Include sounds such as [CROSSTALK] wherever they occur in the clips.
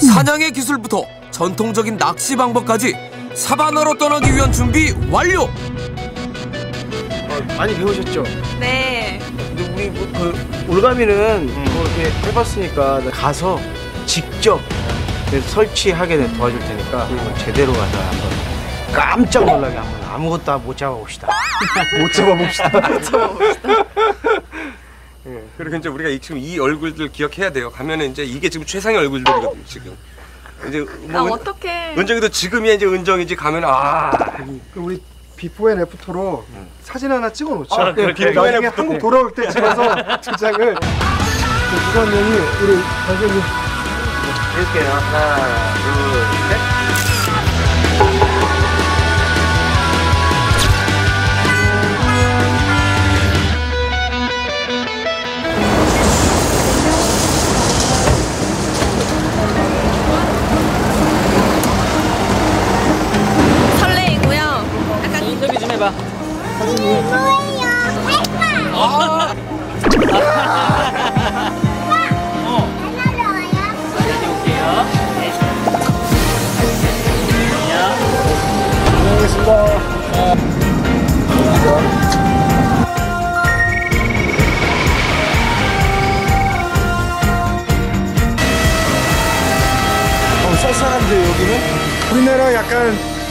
사냥의 기술부터 전통적인 낚시 방법까지 사바나로 떠나기 위한 준비 완료. 어, 많이 배우셨죠? 네. 근데 우리 뭐, 그 올가미는 뭐 이렇게 해봤으니까 가서 직접 그 설치하게 내- 도와줄 테니까 제대로 가서 한번 깜짝 놀라게 한번 아무것도 다못 잡아봅시다. 못 잡아봅시다. [LAUGHS] 예, 그리고 이제 우리가 이- 지금 이 얼굴들 기억해야 돼요. 가면은 이제 이게 지금 최상의 얼굴들이거든요. 지금 이제 아뭐 어떡해. 은정이도 지금이 이제 은정이지 가면 아 그럼 우리 before and after로 사진 하나 찍어 놓자. 아, 그래, before and 나중에 after. 한국 돌아올 때 찍어서 두 장을 주선님이 우리 발견님 이렇게요. 하나, 해봐. 안녕. 어, 쌀쌀한데 여기는? 우리나라 약간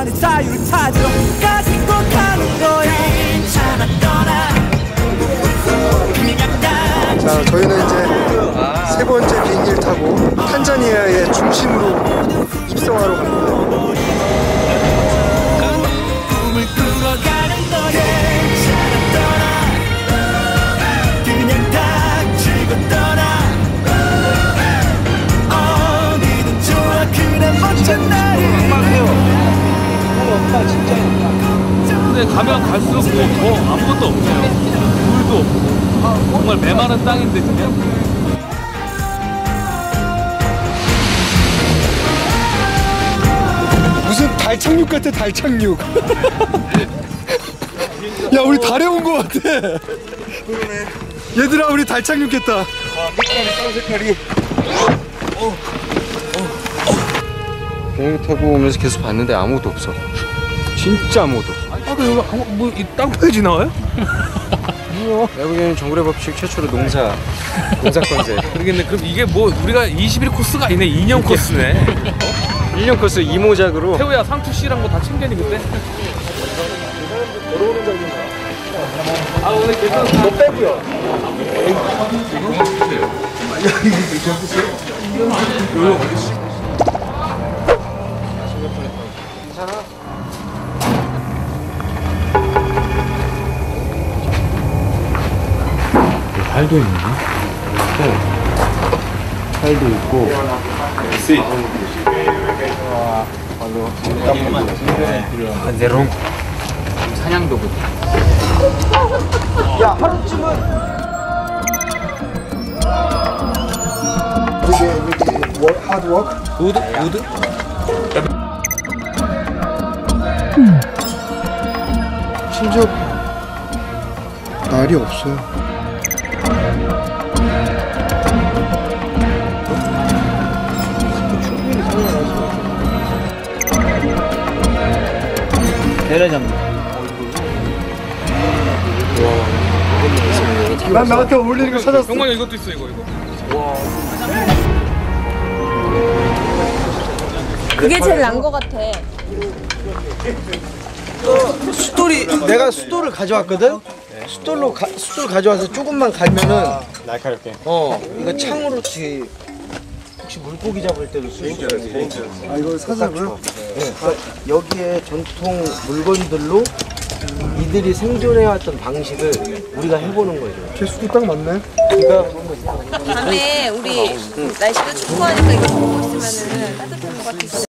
나만의 자유를 찾으러 가지고 가는 거야. 괜찮아 떠나. 자, 저희는 이제 세 번째 비행기를 타고 탄자니아의 중심으로 입성하러 갑니다. 가면 갈수록 뭐더 아무것도 없어요. 물도 없고. 정말 메마른 땅인데 그냥. 무슨 달 착륙 같아, 달 착륙. [LAUGHS] 야, 우리 달에 온 거 같아. 얘들아, 우리 달 착륙했다. 비행기 타고 오면서 계속 봤는데 아무것도 없어. 진짜 아무것도 여기 아무 뭐이 땅파야지 나와요? [LAUGHS] 내가 보기에는 정글의 법칙 최초로 농사 농사건제. [LAUGHS] 모르겠네. 그럼 이게 뭐 우리가 21 코스가 아니네. 2년 코스네. [LAUGHS] 1년 코스 이모작으로 태우야 상투 씨랑 거다 챙겨니 그때? 아 오늘 괜찮다. 너 빼고요. 팔도 있고. 사냥도구. 야 하루쯤은 이게 이게 워- 하드워크. 우드 우드? 심지어 날이 없어요. 난 나한테 어울리는 거 찾았어. 정말 이것도 있어 이거 이거. 그게 제일 난 거 같아. 숫돌이 내가 숫돌을 가져왔거든. 숫돌로 가, 숫돌 가져와서 조금만 갈면은 날카롭게. 어 이거 창으로 이렇게 혹시 물고기 잡을 때도 쓸수 있는 아, 이걸 사자고요? 네. 그러니까 여기에 전통 물건들로 이들이 생존해왔던 방식을 우리가 해보는 거죠. 개수도 딱 맞네. 밤에 우리 날씨가 춥고 하니까 이거 먹고 있으면은 따뜻할 것 같아서.